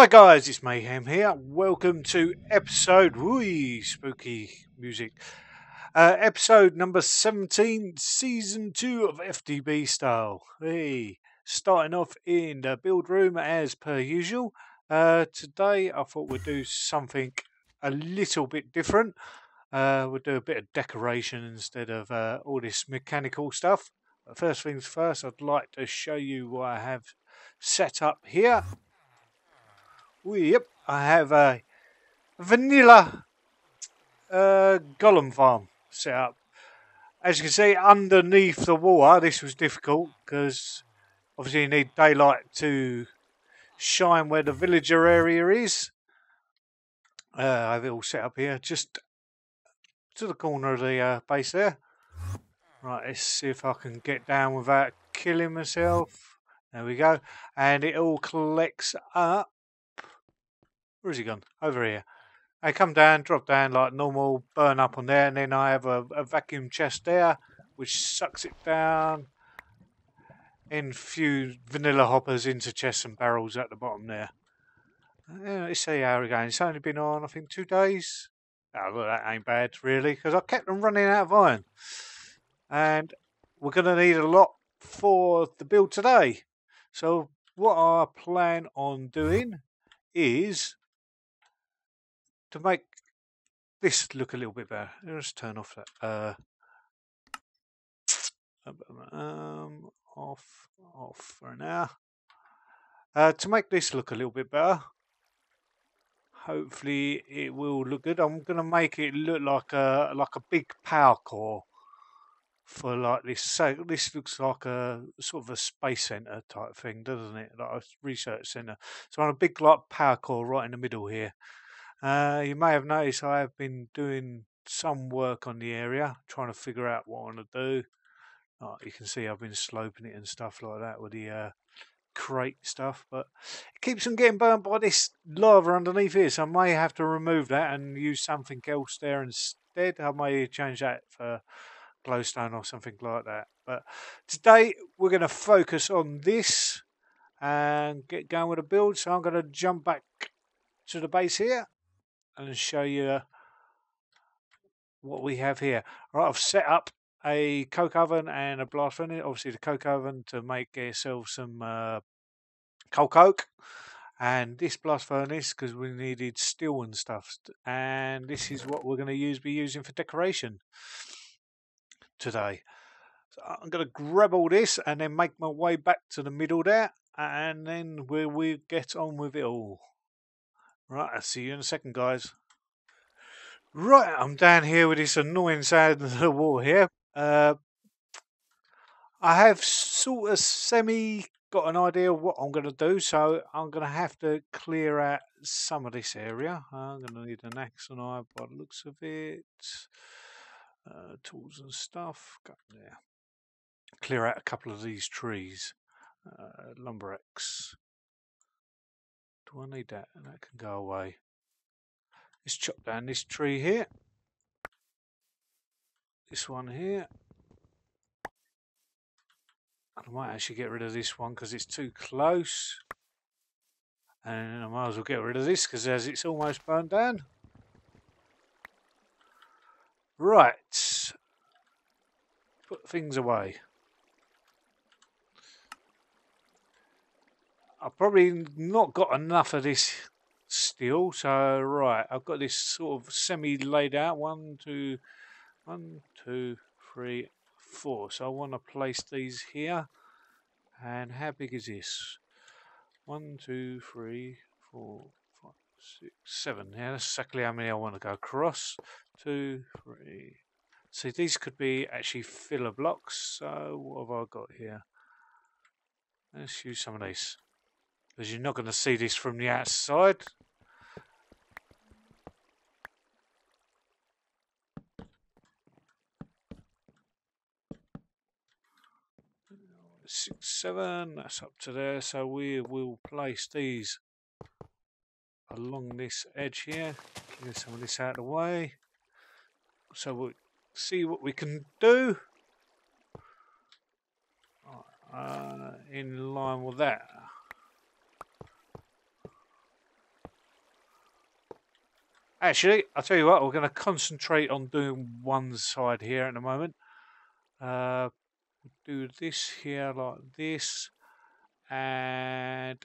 Hi guys, it's Mayhem here. Welcome to episode whee, spooky music. Uh, episode number 17, season 2 of FTB style. Hey, starting off in the build room as per usual. Uh, today I thought we'd do something a little bit different. Uh, we'll do a bit of decoration instead of uh, all this mechanical stuff. But first things first, I'd like to show you what I have set up here. Yep, I have a vanilla uh, golem farm set up. As you can see, underneath the water, this was difficult because obviously you need daylight to shine where the villager area is. Uh, I have it all set up here, just to the corner of the uh, base there. Right, let's see if I can get down without killing myself. There we go. And it all collects up Where's he gone? Over here. I come down, drop down like normal, burn up on there, and then I have a, a vacuum chest there, which sucks it down. In few vanilla hoppers into chests and barrels at the bottom there. Yeah, how we're going. It's only been on, I think, two days. Oh, well, that ain't bad, really, because I kept them running out of iron. And we're going to need a lot for the build today. So, what I plan on doing is to make this look a little bit better, let's turn off that. Uh, um, off, off for now. Uh, to make this look a little bit better, hopefully it will look good. I'm going to make it look like a like a big power core for like this. So this looks like a sort of a space center type thing, doesn't it? Like a research center. So I'm on a big like power core right in the middle here. Uh, you may have noticed I have been doing some work on the area, trying to figure out what I want to do. Oh, you can see I've been sloping it and stuff like that with the uh, crate stuff, but it keeps on getting burnt by this lava underneath here, so I may have to remove that and use something else there instead. I may change that for glowstone or something like that. But today we're going to focus on this and get going with the build. So I'm going to jump back to the base here and show you what we have here. All right, I've set up a coke oven and a blast furnace. Obviously, the coke oven to make yourself some uh, coal coke, and this blast furnace because we needed steel and stuff. And this is what we're going to use be using for decoration today. So I'm going to grab all this and then make my way back to the middle there, and then we will get on with it all. Right, I'll see you in a second, guys. Right, I'm down here with this annoying sound of the wall here. Uh, I have sort of semi got an idea what I'm going to do, so I'm going to have to clear out some of this area. I'm going to need an axe and I by the looks of it. Uh, tools and stuff. There. Clear out a couple of these trees. Uh, lumber axe. Do I need that? And that can go away. Let's chop down this tree here. This one here. I might actually get rid of this one because it's too close. And I might as well get rid of this because as it's almost burned down. Right. Put things away. I've probably not got enough of this steel. So, right, I've got this sort of semi laid out. One, two, one, two, three, four. So I want to place these here. And how big is this? One, two, three, four, five, six, seven. Yeah, that's exactly how many I want to go across. Two, three. See, these could be actually filler blocks. So what have I got here? Let's use some of these because you're not going to see this from the outside. Six, seven, that's up to there. So we will place these along this edge here. Get some of this out of the way. So we'll see what we can do. Uh, in line with that. Actually, I'll tell you what, we're going to concentrate on doing one side here in a moment. Uh, do this here like this. And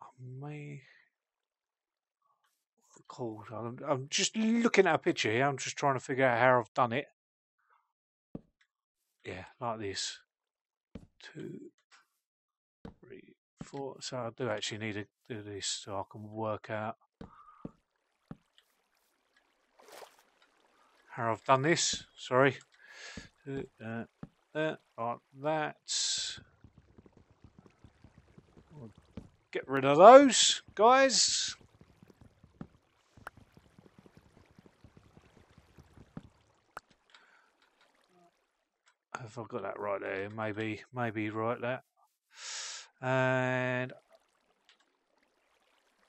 I may called. I'm, I'm just looking at a picture here. I'm just trying to figure out how I've done it. Yeah, like this. Two, So I do actually need to do this so I can work out how I've done this. Sorry. Uh, like that. Get rid of those, guys. Have I got that right there? Maybe, maybe right there. And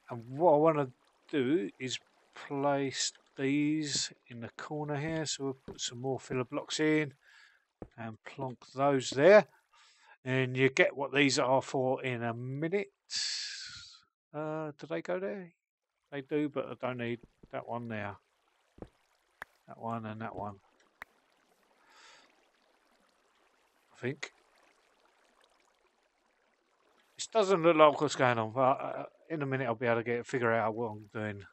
and what I want to do is place these in the corner here. So we'll put some more filler blocks in and plonk those there. And you get what these are for in a minute. Uh, do they go there? They do, but I don't need that one there. That one and that one. I think. This doesn't look like what's going on, but uh, in a minute I'll be able to get figure out what I'm doing.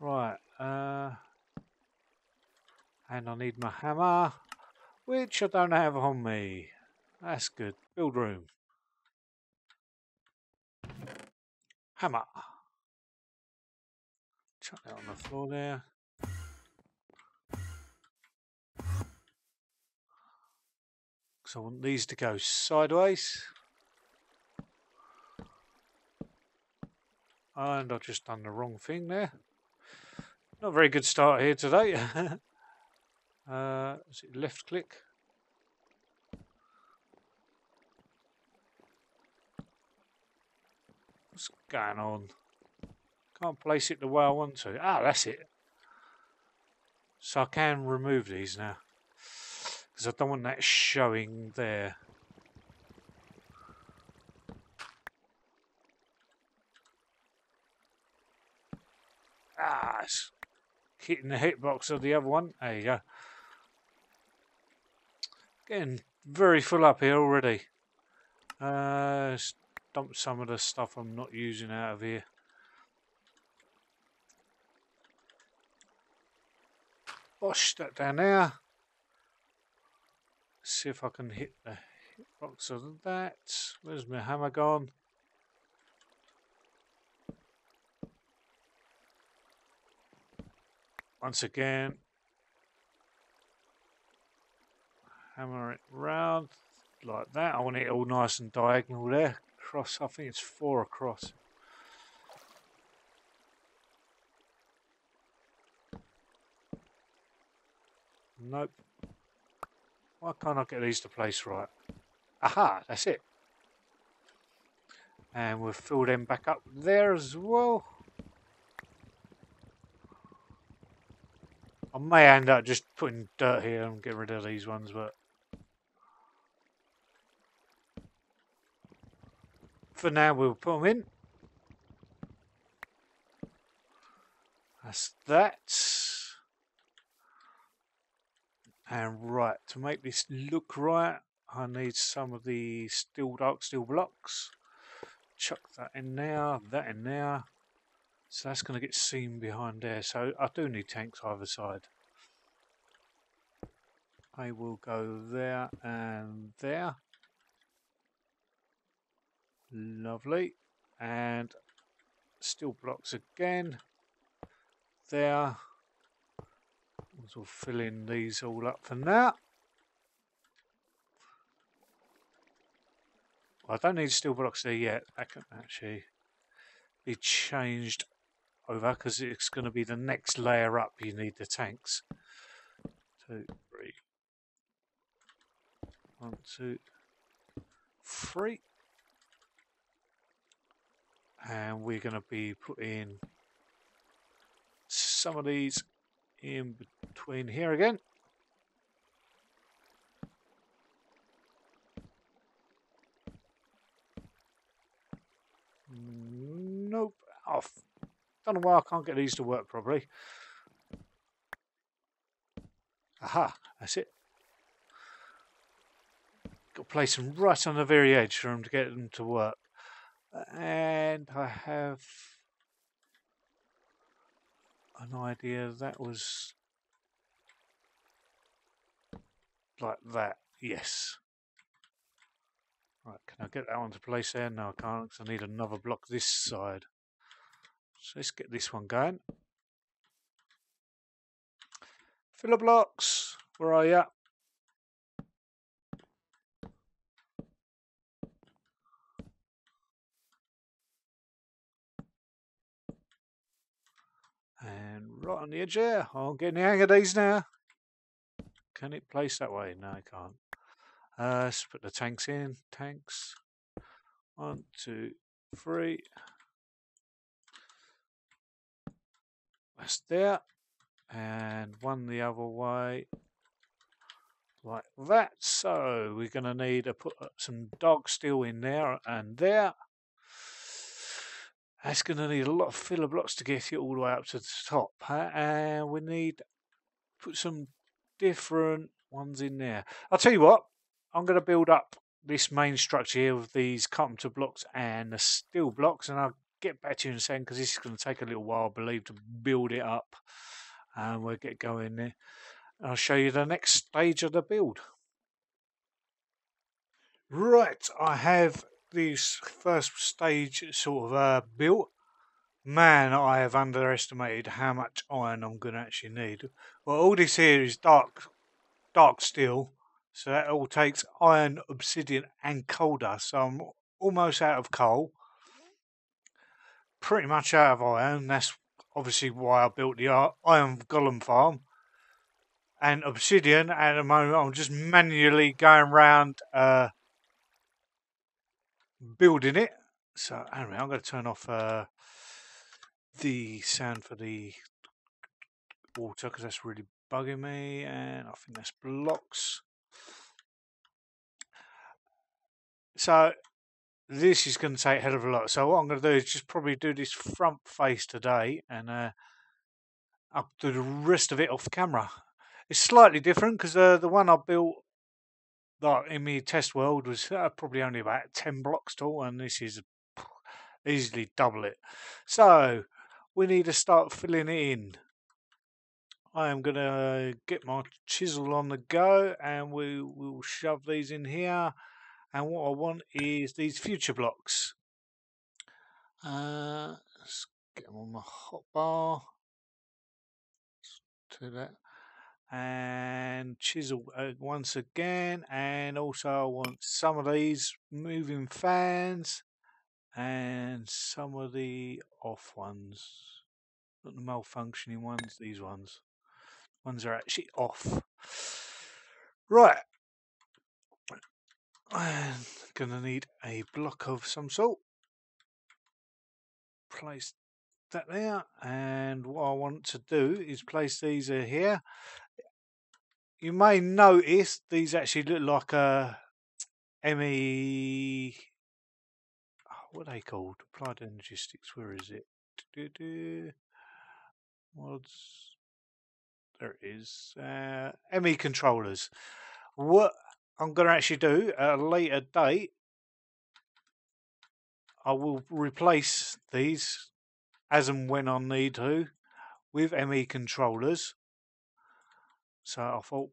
Right, uh, and I need my hammer, which I don't have on me. That's good. Build room. Hammer. Chuck that on the floor there. So I want these to go sideways. And I've just done the wrong thing there. Not a very good start here today. uh, is it left click? What's going on? Can't place it the way I want to. Ah, that's it. So I can remove these now because I don't want that showing there. It's hitting the hitbox of the other one. There you go. Getting very full up here already. Uh, dump some of the stuff I'm not using out of here. Wash that down there see if I can hit the hitbox of that. Where's my hammer gone? Once again, hammer it round like that. I want it all nice and diagonal there. Cross, I think it's four across. Nope. Why can't I get these to place right? Aha, that's it. And we'll fill them back up there as well. I may end up just putting dirt here and get rid of these ones, but for now we'll put them in. That's that. And right, to make this look right, I need some of the steel dark steel blocks. Chuck that in there, that in there. So that's going to get seen behind there. So I do need tanks either side. I will go there and there. Lovely. And steel blocks again. There. We'll fill in these all up for now. I don't need steel blocks there yet. That can actually be changed over because it's going to be the next layer up you need the tanks. Two, three. One, two, three. And we're going to be putting some of these in between here again. Nope. Off. Don't know why I can't get these to work properly. Aha, that's it. Got to place them right on the very edge for them to get them to work. And I have an idea that was like that. Yes. Right, can I get that one to place there? No, I can't because I need another block this side. So let's get this one going. Filler blocks, where are you? And right on the edge there. I'm getting the hang of these now. Can it place that way? No, I can't. Uh, let's put the tanks in. Tanks. One, two, three. That's there and one the other way like that. So we're going to need to put uh, some dark steel in there and there. That's going to need a lot of filler blocks to get it all the way up to the top. Huh? And we need put some different ones in there. I'll tell you what, I'm going to build up this main structure here with these carpenter blocks and the steel blocks and I'll get back to you in a second because this is going to take a little while, I believe, to build it up and we'll get going there. I'll show you the next stage of the build. Right, I have this first stage sort of uh, built. Man, I have underestimated how much iron I'm going to actually need. Well, all this here is dark, dark steel, so that all takes iron, obsidian, and coal dust. So I'm almost out of coal, pretty much out of iron. That's obviously why I built the Iron Golem farm. And Obsidian, at the moment, I'm just manually going around uh, building it. So, anyway, I'm going to turn off uh, the sound for the water because that's really bugging me. And I think that's blocks. So, this is going to take a hell of a lot. So what I'm going to do is just probably do this front face today, and uh, I'll do the rest of it off camera. It's slightly different because uh, the one I built like in my test world was uh, probably only about ten blocks tall, and this is easily double it. So we need to start filling it in. I am going to get my chisel on the go, and we will shove these in here and what I want is these future blocks. Uh, let's get them on my hotbar. Do that. And chisel uh, once again. And also I want some of these moving fans and some of the off ones. Not the malfunctioning ones, these ones. Ones are actually off. Right, I'm gonna need a block of some sort. Place that there, and what I want to do is place these here. You may notice these actually look like a ME. What are they called? Applied Energistics. Where is it? Mods. There it is. Uh, ME controllers. What I'm going to actually do at a later date, I will replace these as and when I need to with ME controllers. So I thought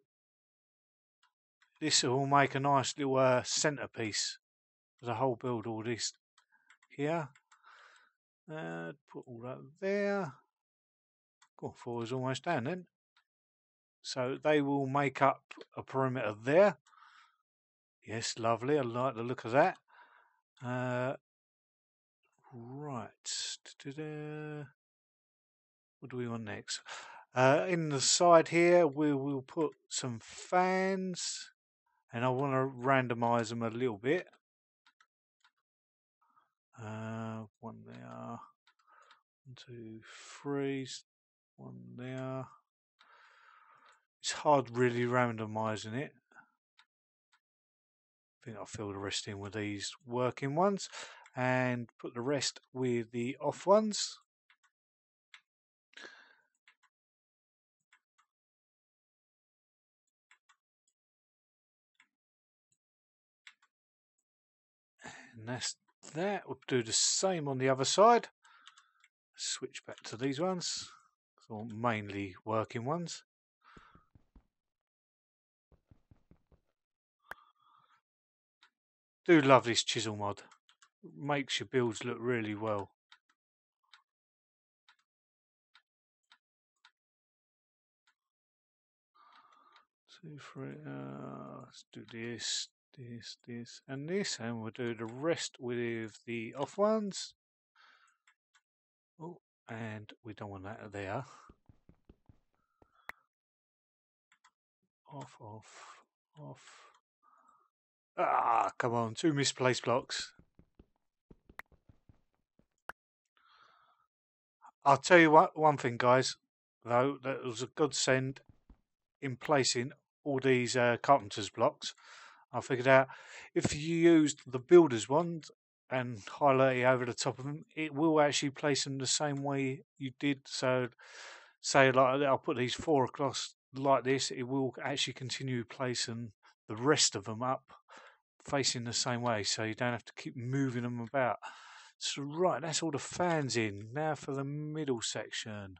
this will make a nice little uh, centerpiece for the whole build. All this here, uh, put all that there. Go four is almost done then. So they will make up a perimeter there. Yes, lovely. I like the look of that. Uh, right. What do we want next? Uh, in the side here, we will put some fans, and I want to randomize them a little bit. Uh, one there, one, two, three, one there. It's hard really randomizing it think I'll fill the rest in with these working ones and put the rest with the off ones. And that's that. We'll do the same on the other side. Switch back to these ones. So mainly working ones. Do love this chisel mod. Makes your builds look really well. Two, three, uh, let's do this, this, this, and this, and we'll do the rest with the off ones. Oh, and we don't want that there. Off, off, off. Ah, come on, two misplaced blocks. I'll tell you what, one thing, guys, though, that was a good send in placing all these uh, carpenter's blocks. I figured out if you used the builder's wand and highlight it over the top of them, it will actually place them the same way you did. So, say like I'll put these four across like this, it will actually continue placing the rest of them up facing the same way, so you don't have to keep moving them about. So right, that's all the fans in. Now for the middle section.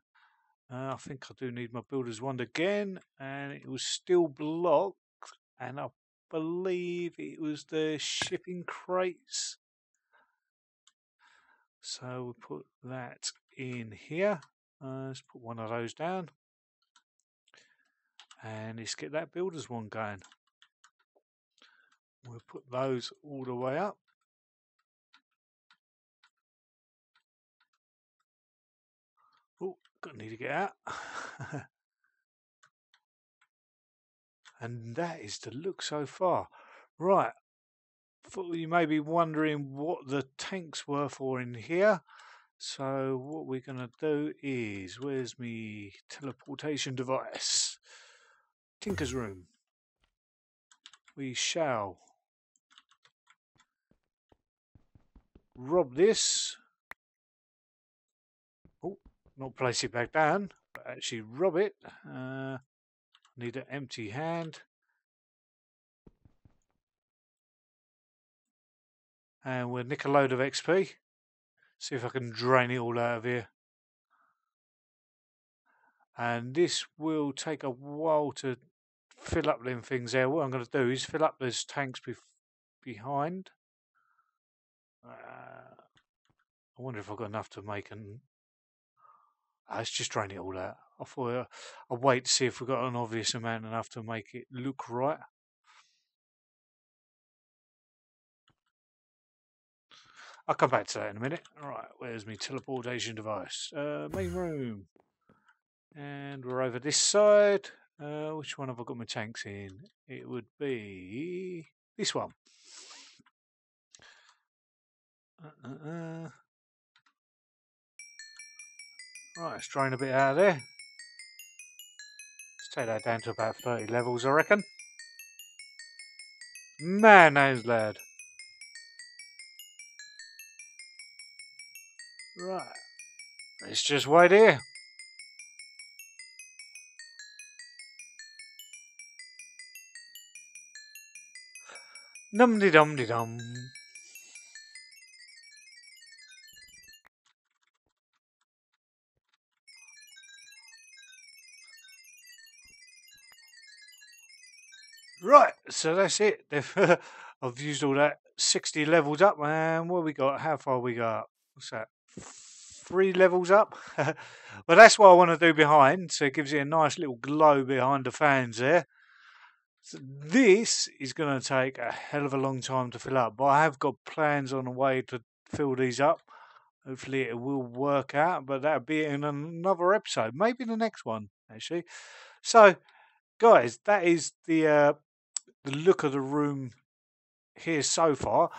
Uh, I think I do need my builder's wand again, and it was still blocked, and I believe it was the shipping crates. So we put that in here. Uh, let's put one of those down. And let's get that builder's wand going. We'll put those all the way up. Oh, gonna need to get out. and that is the look so far. Right, you may be wondering what the tanks were for in here. So what we're going to do is, where's me teleportation device? Tinker's room. We shall rob this. Oh, not place it back down, but actually rub it. Uh, need an empty hand. And we'll nick a load of XP. See if I can drain it all out of here. And this will take a while to fill up them things there. What I'm going to do is fill up those tanks bef behind. Uh, I wonder if I've got enough to make an. Uh, let's just drain it all out. I thought uh, I'll wait to see if we've got an obvious amount enough to make it look right. I'll come back to that in a minute. All right, where's my teleportation device? Uh, main room. And we're over this side. Uh, which one have I got my tanks in? It would be this one. Uh, uh, uh. Right, let's drain a bit out of there. Let's take that down to about 30 levels, I reckon. Man, those lad. Right. Let's just wait here. Num de dum de dum. Right, so that's it. I've used all that 60 levels up, man. what we got? How far we got? What's that? Three levels up. but that's what I want to do behind, so it gives it a nice little glow behind the fans there. So this is going to take a hell of a long time to fill up, but I have got plans on the way to fill these up. Hopefully, it will work out, but that'll be in another episode, maybe the next one, actually. So, guys, that is the uh, the look of the room here so far,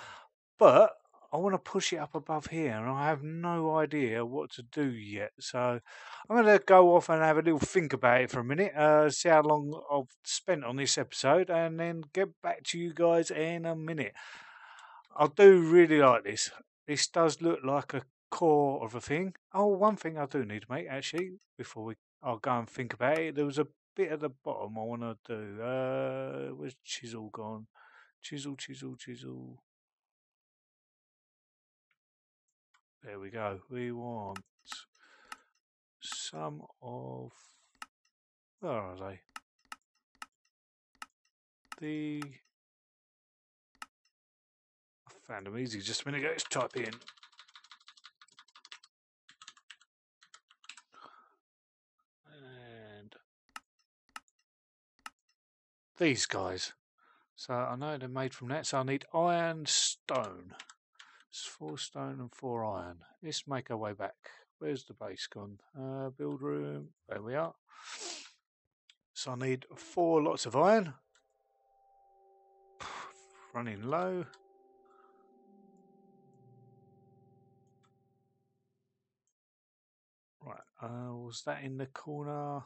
but I want to push it up above here, and I have no idea what to do yet. So I'm going to go off and have a little think about it for a minute, uh, see how long I've spent on this episode, and then get back to you guys in a minute. I do really like this. This does look like a core of a thing. Oh, one thing I do need to make actually before we I'll go and think about it. There was a bit at the bottom I want to do. Uh, where's chisel gone? Chisel, chisel, chisel. There we go. We want some of. Where are they? The. I found them easy just a minute ago. Let's type in. These guys. So I know they're made from that. So I need iron stone. It's four stone and four iron. Let's make our way back. Where's the base gone? Uh, build room. There we are. So I need four lots of iron. Running low. Right, uh, was that in the corner?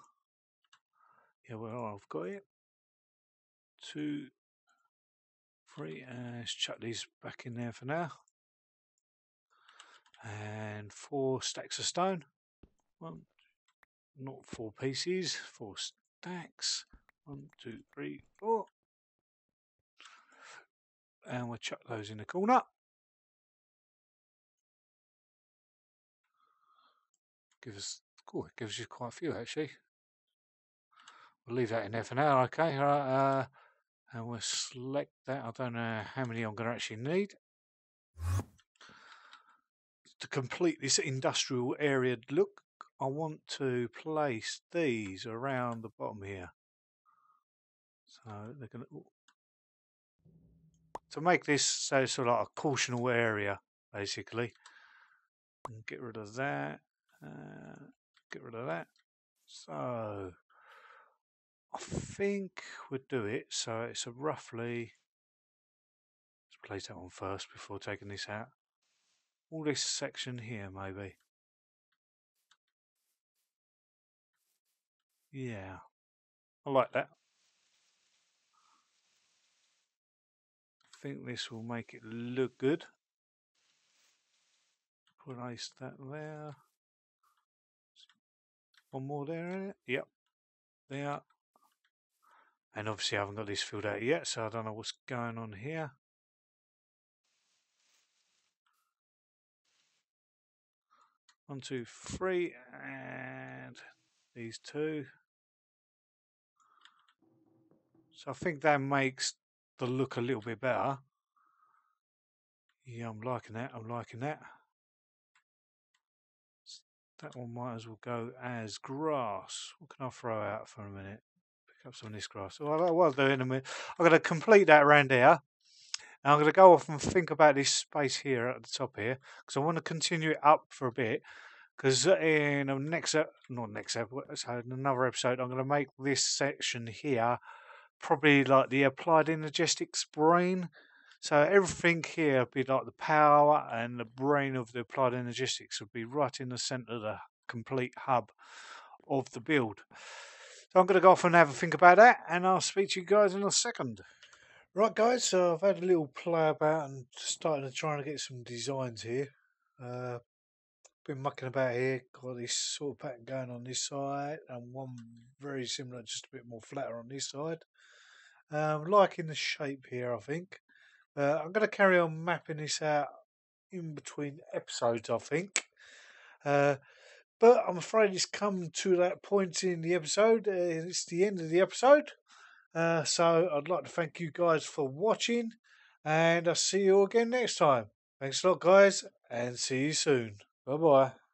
Yeah, well, I've got it. Two, three, and let's chuck these back in there for now and four stacks of stone. One, not four pieces, four stacks. One, two, three, four. And we'll chuck those in the corner. Give us, oh, it gives you quite a few actually. We'll leave that in there for now, okay. Right, uh, and we'll select that. I don't know how many I'm going to actually need to complete this industrial area look, I want to place these around the bottom here. So they're going to to make this so sort of like a cautionable area, basically. And get rid of that. Uh, get rid of that. So I think we'll do it. So it's a roughly. Let's place that one first before taking this out all this section here maybe. Yeah, I like that. I think this will make it look good. Place that there. One more there. Yep. There. And obviously I haven't got this filled out yet, so I don't know what's going on here. One, two, three, and these two. So I think that makes the look a little bit better. Yeah, I'm liking that. I'm liking that. That one might as well go as grass. What can I throw out for a minute? Up some of this grass. Well, I will do in a minute. I'm going to complete that around here. And I'm going to go off and think about this space here at the top here because I want to continue it up for a bit. Because in the next, not next episode, another episode, I'm going to make this section here probably like the Applied Energistics brain. So everything here would be like the power and the brain of the Applied Energistics would be right in the center of the complete hub of the build. So I'm going to go off and have a think about that, and I'll speak to you guys in a second. Right, guys, so I've had a little play about and starting to try and get some designs here. Uh, been mucking about here, got this sort of pattern going on this side, and one very similar, just a bit more flatter on this side. Um, liking the shape here, I think. Uh, I'm going to carry on mapping this out in between episodes, I think. Uh, but I'm afraid it's come to that point in the episode. Uh, it's the end of the episode. Uh, so I'd like to thank you guys for watching, and I'll see you again next time. Thanks a lot, guys, and see you soon. Bye bye.